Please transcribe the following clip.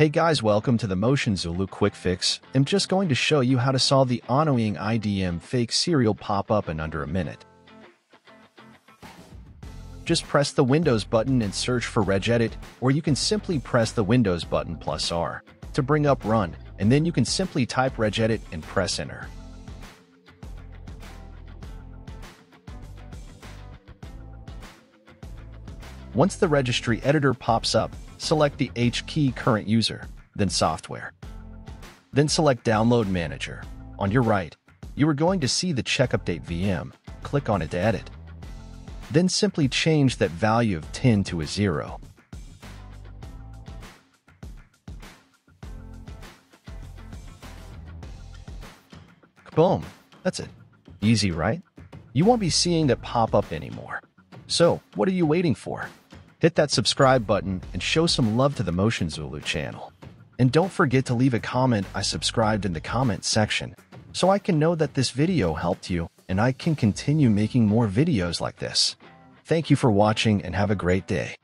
Hey guys, welcome to the Motion Zooloo Quick Fix. I'm just going to show you how to solve the annoying IDM fake serial pop-up in under a minute. Just press the Windows button and search for regedit, or you can simply press the Windows button plus R to bring up Run, and then you can simply type regedit and press Enter. Once the registry editor pops up, select the H key current user, then software. Then select Download Manager. On your right, you are going to see the Check Update VM. Click on it to edit. Then simply change that value of 10 to a 0. Boom. That's it. Easy, right? You won't be seeing that pop up anymore. So, what are you waiting for? Hit that subscribe button and show some love to the Motion Zooloo channel. And don't forget to leave a comment I subscribed in the comment section so I can know that this video helped you and I can continue making more videos like this. Thank you for watching and have a great day.